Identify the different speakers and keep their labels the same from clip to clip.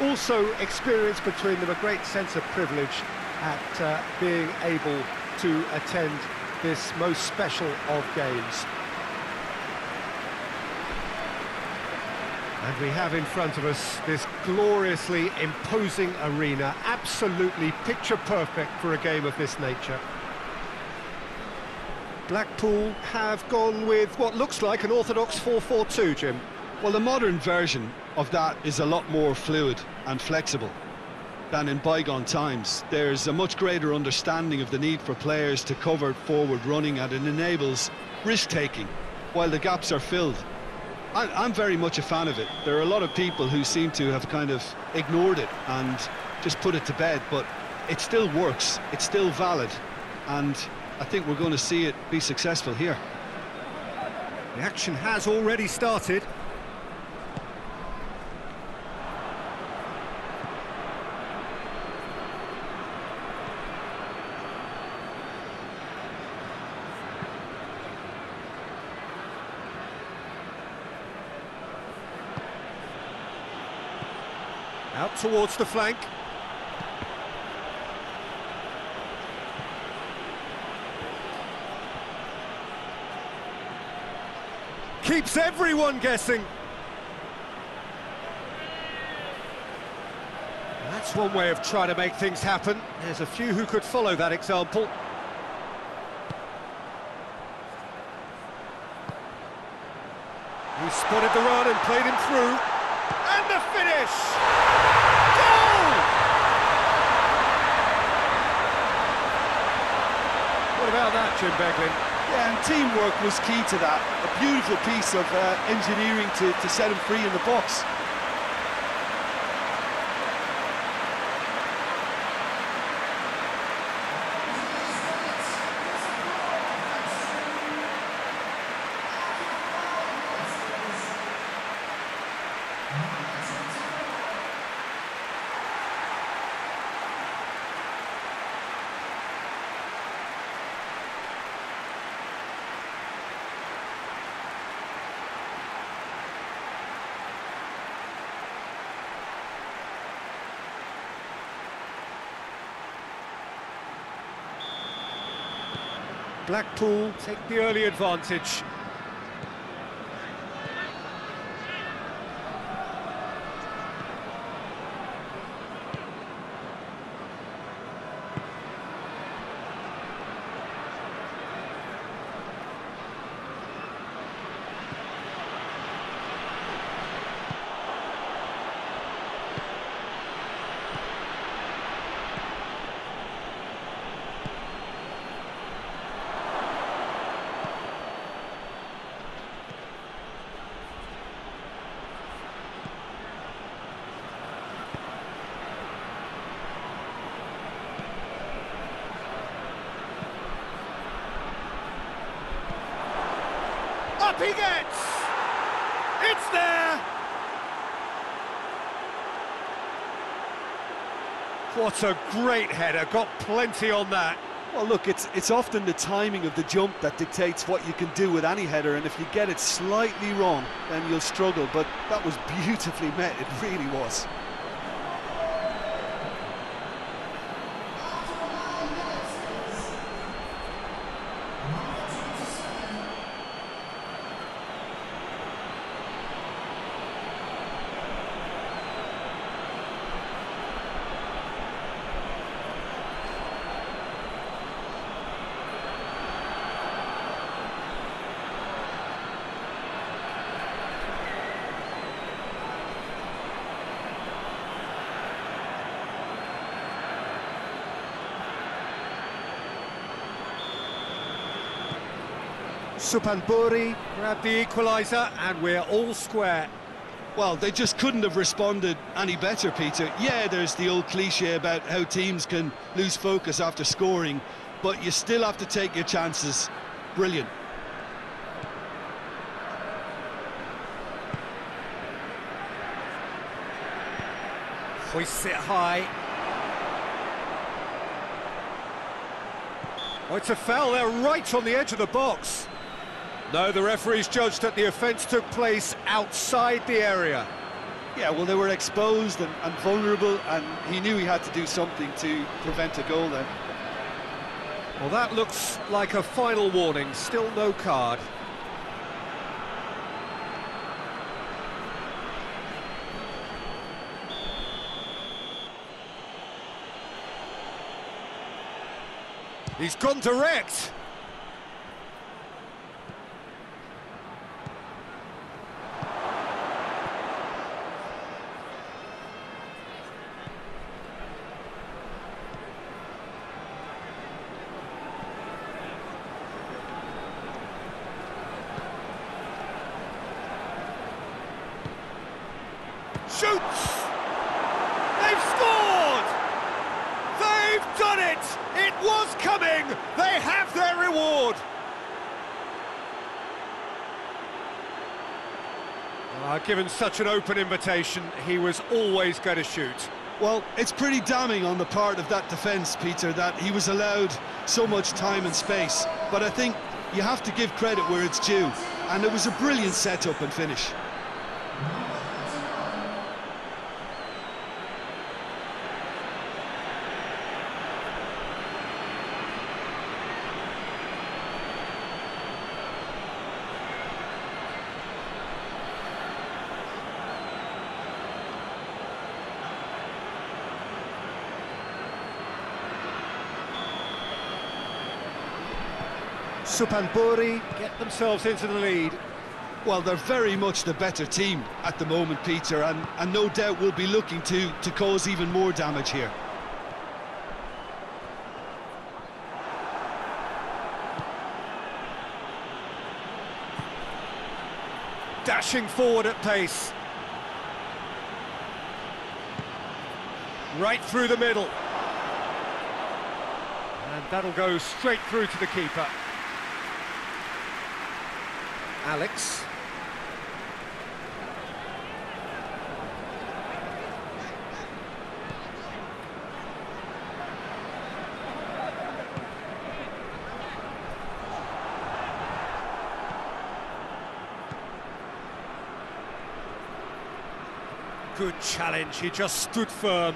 Speaker 1: also experience between them a great sense of privilege at uh, being able to attend this most special of games. And we have in front of us this gloriously imposing arena, absolutely picture perfect for a game of this nature. Blackpool have gone with what looks like an orthodox 4-4-2, Jim.
Speaker 2: Well, the modern version of that is a lot more fluid and flexible than in bygone times. There's a much greater understanding of the need for players to cover forward running and it enables risk-taking while the gaps are filled. I, am very much a fan of it. There are a lot of people who seem to have kind of ignored it and just put it to bed, but it still works, it's still valid, and I think we're going to see it be successful here.
Speaker 1: The action has already started. Towards the flank. Keeps everyone guessing. That's one way of trying to make things happen. There's a few who could follow that example. He spotted the run and played him through. And the finish! Goal! What about that, Jim Beglin?
Speaker 2: Yeah, and teamwork was key to that. A beautiful piece of uh, engineering to, to set him free in the box.
Speaker 1: Blackpool take the early advantage. Up he gets! It's there! What a great header, got plenty on that.
Speaker 2: Well, look, it's it's often the timing of the jump that dictates what you can do with any header, and if you get it slightly wrong, then you'll struggle. But that was beautifully met, it really was.
Speaker 1: Suphanburi grabbed the equaliser and we're all square.
Speaker 2: Well, they just couldn't have responded any better, Peter. Yeah, there's the old cliche about how teams can lose focus after scoring, but you still have to take your chances. Brilliant.
Speaker 1: Hoists it high. Oh, it's a foul there right on the edge of the box. No, the referee's judged that the offence took place outside the area.
Speaker 2: Yeah, well, they were exposed and, and vulnerable, and he knew he had to do something to prevent a goal then.
Speaker 1: Well, that looks like a final warning. Still no card. He's gone direct. Shoots! They've scored! They've done it! It was coming! They have their reward! Uh, given such an open invitation, he was always going to shoot.
Speaker 2: Well, it's pretty damning on the part of that defence, Peter, that he was allowed so much time and space. But I think you have to give credit where it's due. And it was a brilliant setup and finish.
Speaker 1: Suphanburi get themselves into the lead.
Speaker 2: Well, they're very much the better team at the moment, Peter, and, and no doubt will be looking to, to cause even more damage here.
Speaker 1: Dashing forward at pace. Right through the middle. And that'll go straight through to the keeper. Alex. Good challenge, he just stood firm.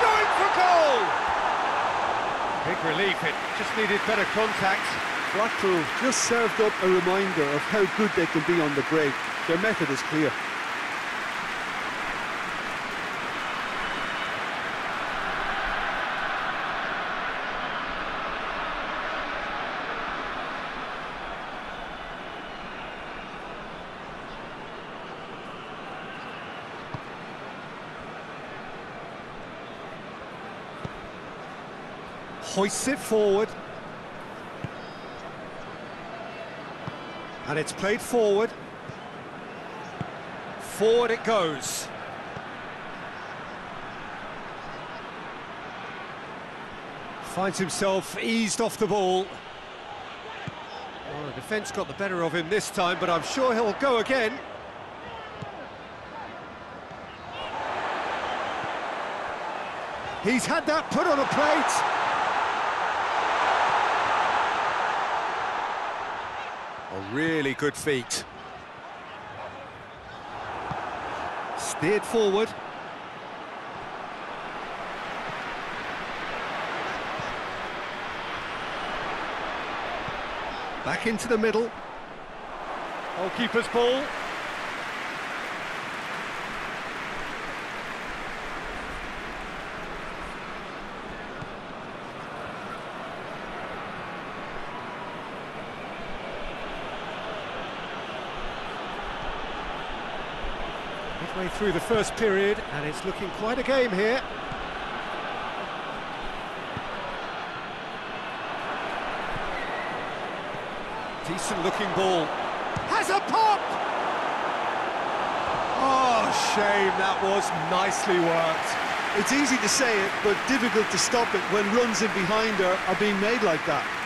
Speaker 1: Going for goal! Big relief, it just needed better contact.
Speaker 3: Blackpool just served up a reminder of how good they can be on the break. Their method is clear.
Speaker 1: Hoists it forward. And it's played forward. Forward it goes. Finds himself eased off the ball. Well, the defence got the better of him this time, but I'm sure he'll go again. He's had that put on a plate. Really good feet. Steered forward. Back into the middle. Goalkeeper's ball. Halfway through the first period, and it's looking quite a game here. Decent looking ball. Has a pop! Oh, shame, that was nicely worked.
Speaker 2: It's easy to say it, but difficult to stop it when runs in behind her are being made like that.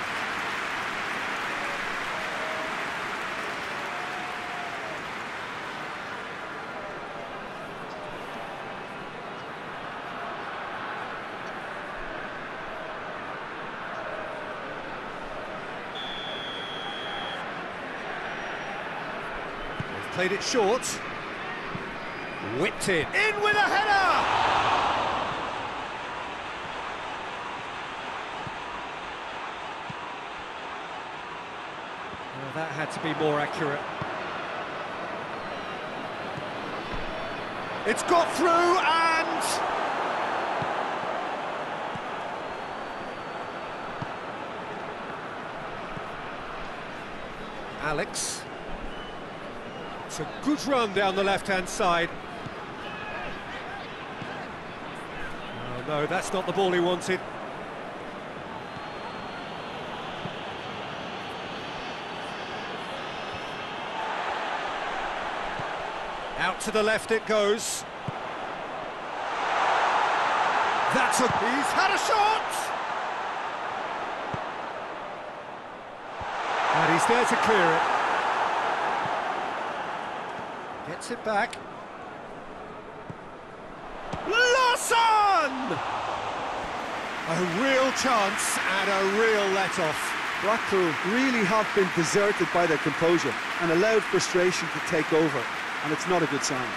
Speaker 1: Played it short. Whipped in. In with a header! Well, that had to be more accurate. It's got through and... Alex. It's a good run down the left-hand side. Oh, no, that's not the ball he wanted. Out to the left it goes. That's a... He's had a shot! And he's there to clear it. Gets it back. Lawson! A real chance and a real let-off.
Speaker 2: Blackpool really have been deserted by their composure and allowed frustration to take over, and it's not a good sign.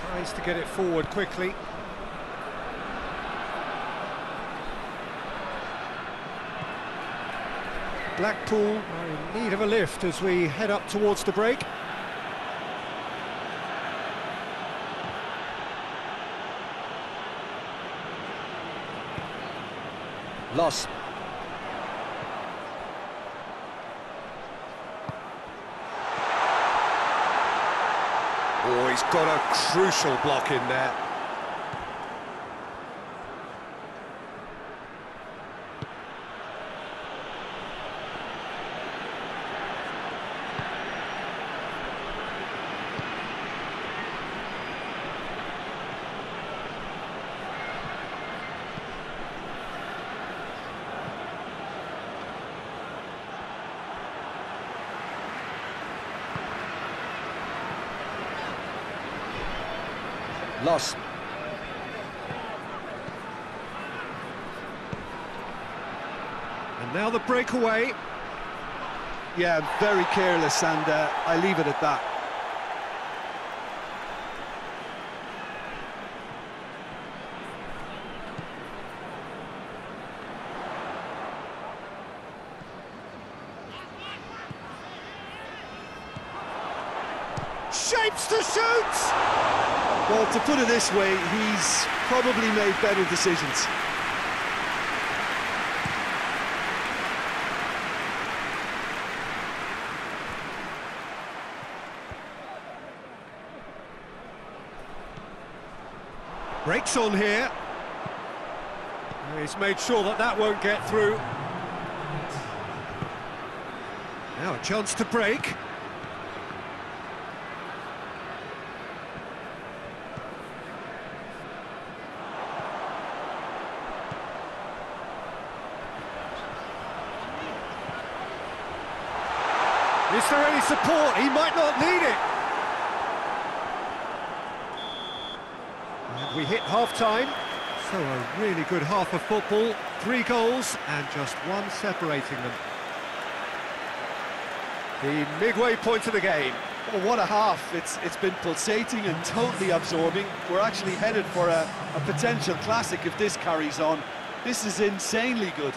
Speaker 1: Tries to get it forward quickly. Blackpool are in need of a lift as we head up towards the break.
Speaker 2: Loss.
Speaker 1: Oh, he's got a crucial block in there.
Speaker 2: Loss.
Speaker 1: And now the breakaway.
Speaker 2: Yeah, very careless, and uh, I leave it at that.
Speaker 1: Shapes to shoot!
Speaker 2: Well, to put it this way, he's probably made better decisions.
Speaker 1: Breaks on here. He's made sure that that won't get through. Now a chance to break. Is there any support? He might not need it. And we hit half-time. So a really good half of football. Three goals and just one separating them. The midway point of the game.
Speaker 2: Well, what a half. It's It's been pulsating and totally absorbing. We're actually headed for a, a potential classic if this carries on. This is insanely good.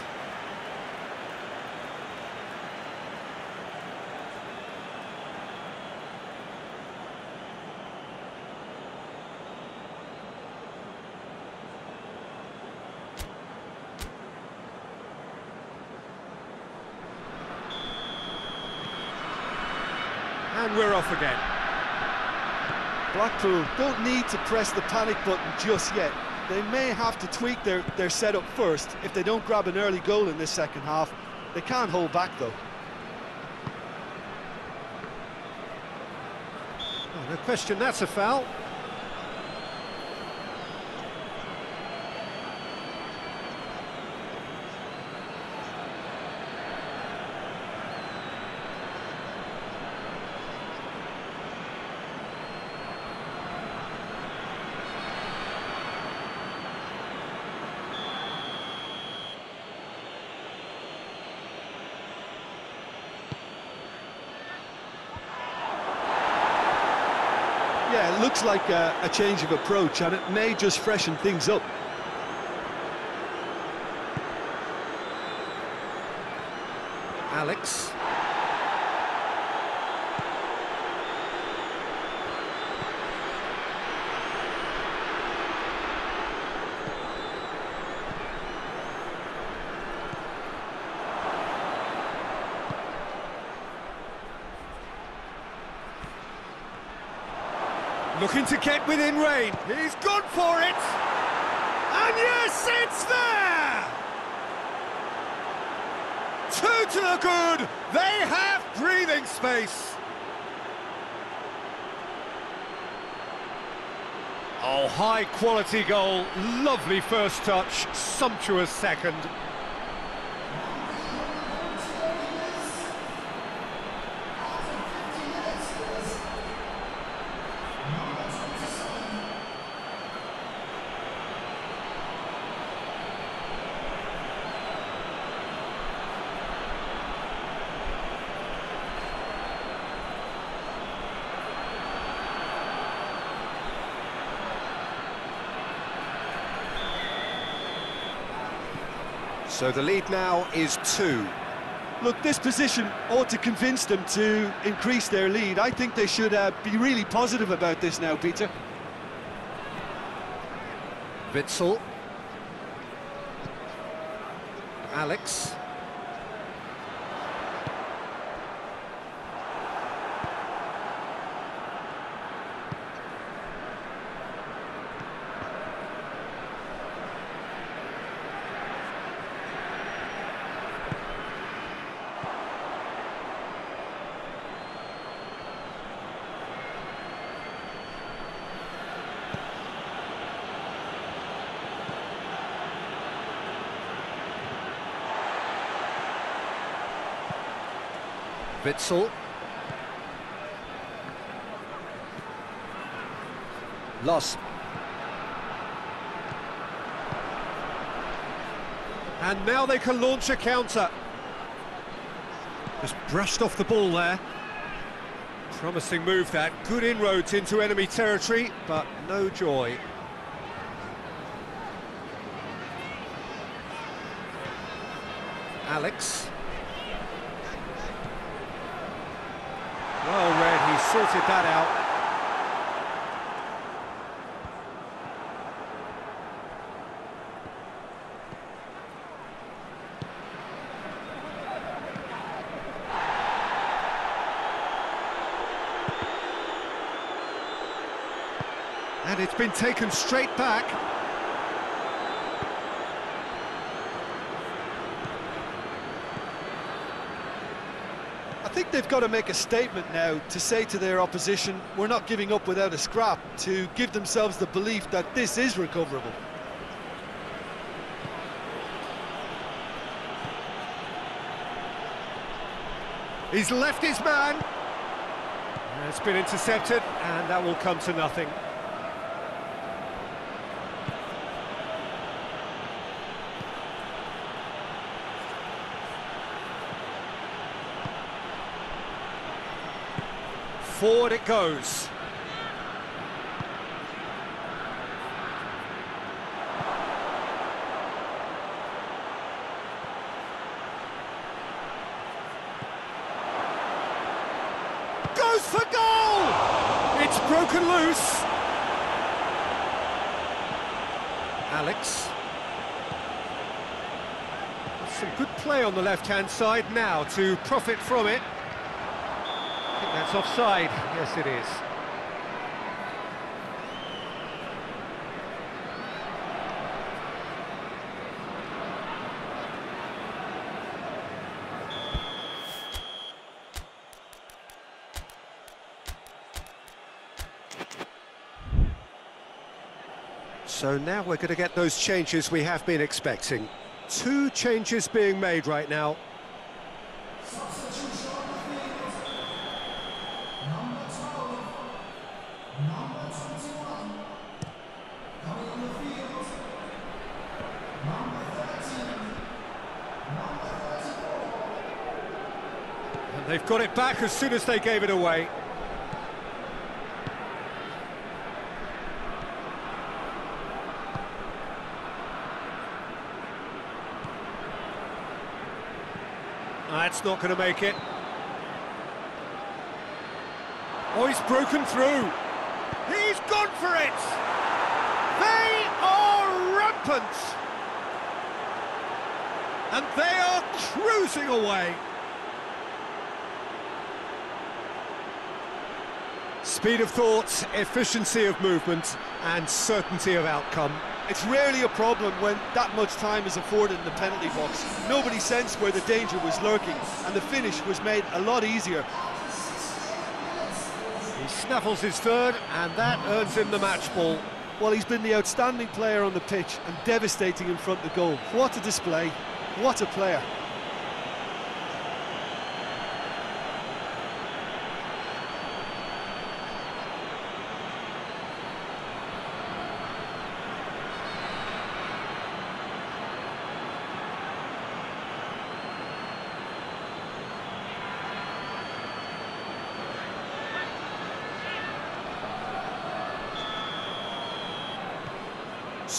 Speaker 1: And we're off again.
Speaker 2: Blackpool don't need to press the panic button just yet. They may have to tweak their, their setup first if they don't grab an early goal in this second half. They can't hold back though.
Speaker 1: Oh, no question, that's a foul.
Speaker 2: Looks like a, a change of approach and it may just freshen things up.
Speaker 1: Alex. Looking to get within range. He's gone for it. And yes, it's there! Two to the good. They have breathing space. Oh, high quality goal. Lovely first touch. Sumptuous second.
Speaker 4: So the lead now is two.
Speaker 2: Look, this position ought to convince them to increase their lead. I think they should uh, be really positive about this now, Peter.
Speaker 1: Witsel. Alex. Witsel. Loss. And now they can launch a counter. Just brushed off the ball there. Promising move that. Good inroads into enemy territory, but no joy. Alex. Well that out. And it's been taken straight back.
Speaker 2: They've got to make a statement now to say to their opposition, we're not giving up without a scrap, to give themselves the belief that this is recoverable.
Speaker 1: He's left his man. It's been intercepted, and that will come to nothing. Forward it goes. Goes for goal! It's broken loose. Alex. Some good play on the left-hand side now to profit from it. Think that's offside. Yes, it is. So now we're going to get those changes we have been expecting. Two changes being made right now. Got it back as soon as they gave it away. That's not going to make it. Oh, he's broken through. He's gone for it! They are rampant! And they are cruising away. Speed of thought, efficiency of movement, and certainty of outcome.
Speaker 3: It's rarely a problem when that much time is afforded in the penalty box. Nobody sensed where the danger was lurking, and the finish was made a lot easier.
Speaker 1: He snaffles his third, and that earns him the match ball.
Speaker 3: Well, he's been the outstanding player on the pitch and devastating in front of goal. What a display. What a player.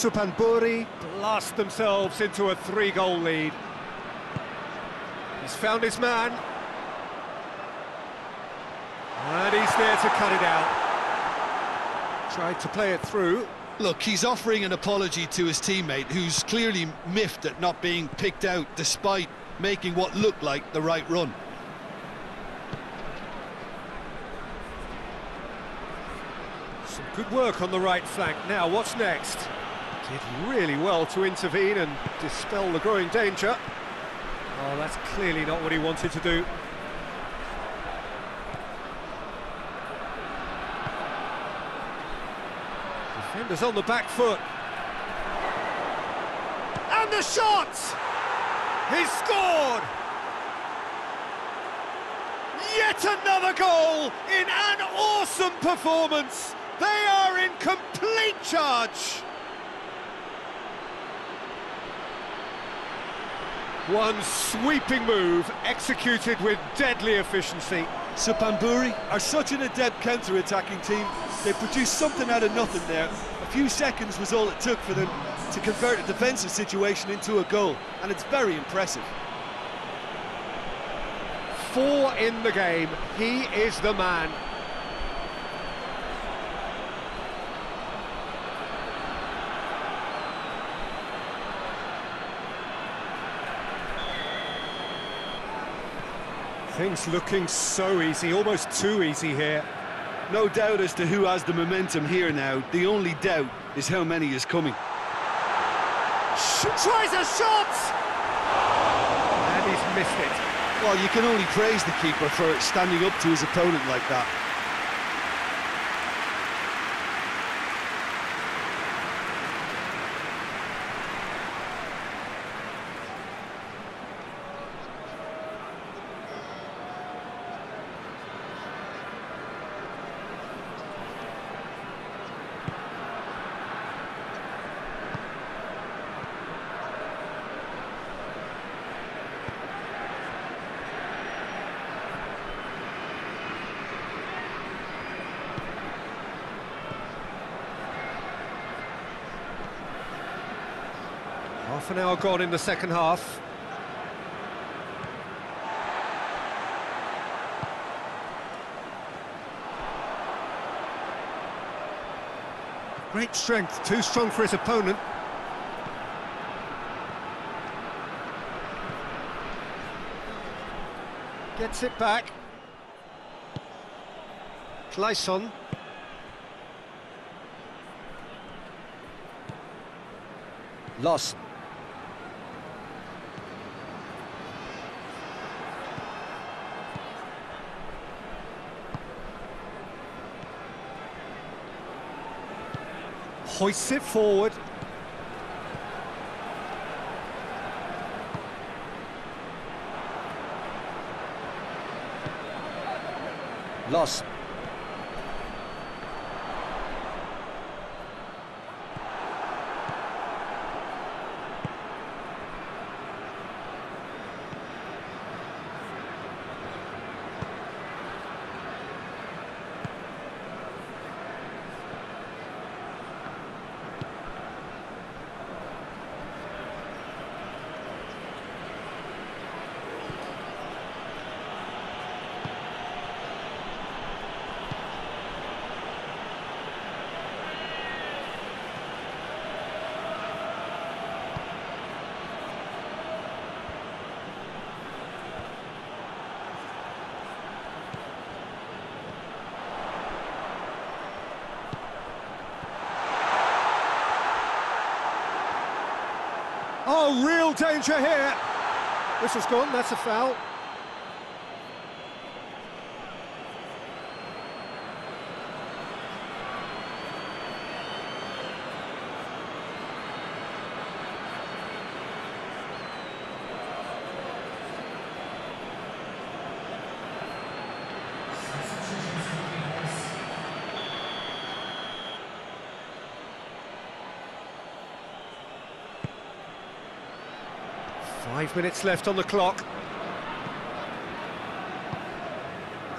Speaker 1: Suphanburi blast themselves into a three-goal lead. He's found his man. And he's there to cut it out. Tried to play it through.
Speaker 2: Look, he's offering an apology to his teammate, who's clearly miffed at not being picked out despite making what looked like the right run.
Speaker 1: Some good work on the right flank. Now, what's next? Did really well to intervene and dispel the growing danger. Oh, that's clearly not what he wanted to do. Defenders on the back foot. And the shot! He's scored! Yet another goal in an awesome performance! They are in complete charge! One sweeping move, executed with deadly efficiency.
Speaker 3: Suphanburi are such an adept counter-attacking team. They produced something out of nothing there. A few seconds was all it took for them to convert a defensive situation into a goal, and it's very impressive.
Speaker 1: Four in the game, he is the man. Things looking so easy, almost too easy here.
Speaker 2: No doubt as to who has the momentum here now. The only doubt is how many is coming.
Speaker 1: Sh tries a shot! And he's missed it.
Speaker 2: Well, you can only praise the keeper for standing up to his opponent like that.
Speaker 1: Half an in the second half. Great strength, too strong for his opponent. Gets it back. Clayson. Lawson. Hoists it forward. Lawson. Oh, real danger here. This has gone, that's a foul. Minutes left on the clock.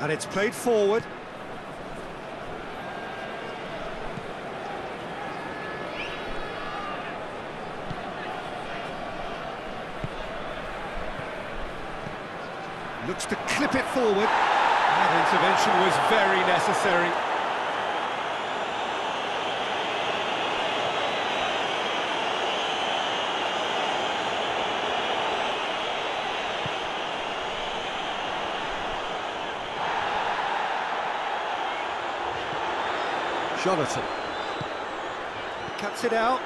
Speaker 1: And it's played forward. Looks to clip it forward. That intervention was very necessary. Jonathan. Cuts it out.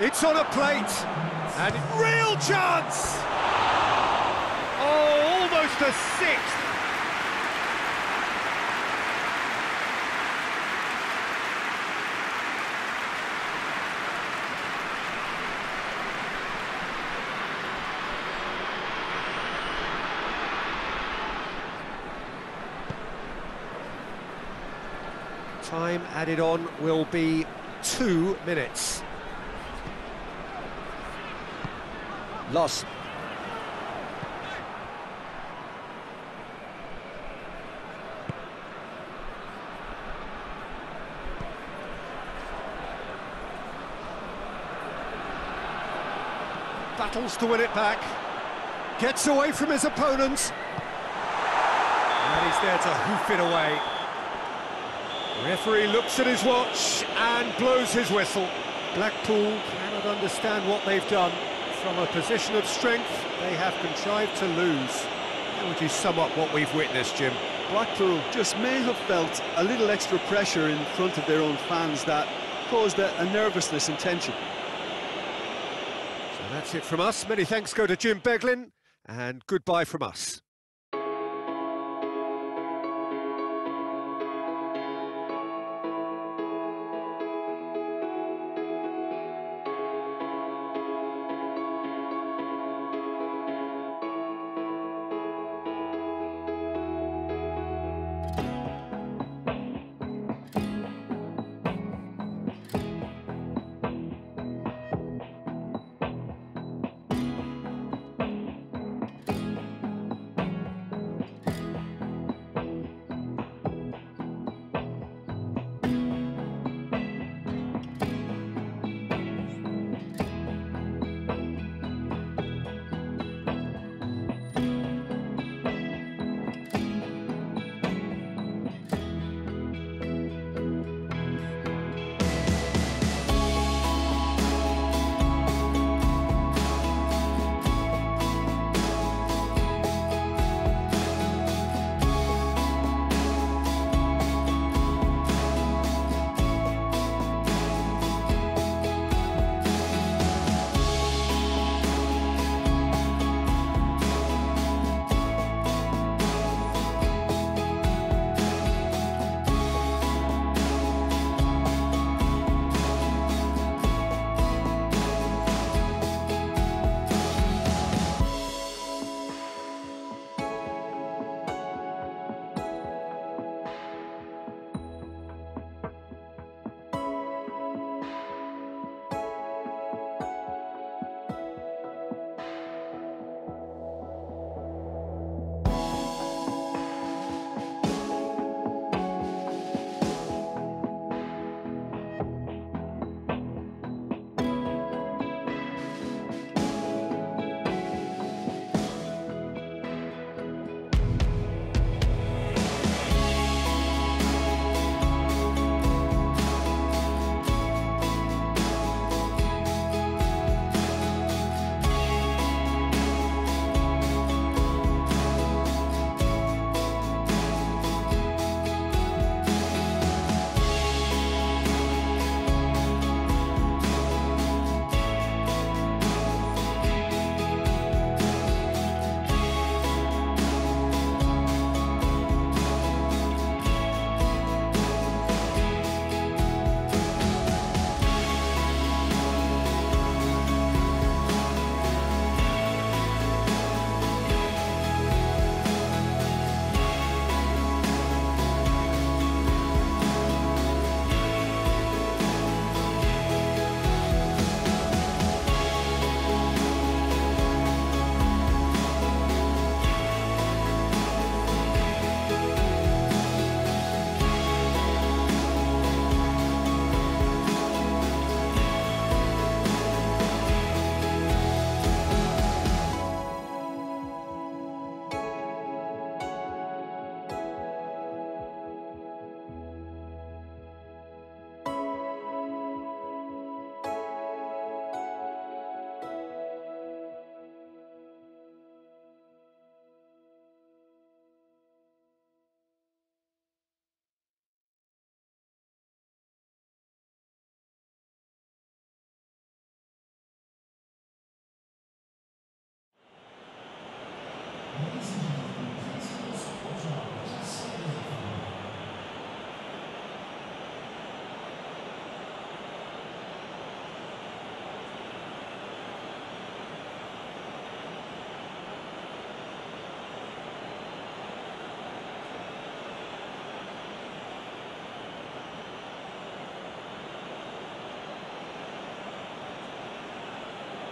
Speaker 1: It's on a plate. And real chance! Oh, almost a sixth. Time added on will be two minutes. Loss. Battles to win it back. Gets away from his opponents. And he's there to hoof it away. Referee looks at his watch and blows his whistle. Blackpool cannot understand what they've done. From a position of strength, they have contrived to lose. How would you sum up what we've witnessed, Jim?
Speaker 2: Blackpool just may have felt a little extra pressure in front of their own fans that caused a, a nervousness and tension.
Speaker 1: So that's it from us. Many thanks go to Jim Beglin, and goodbye from us.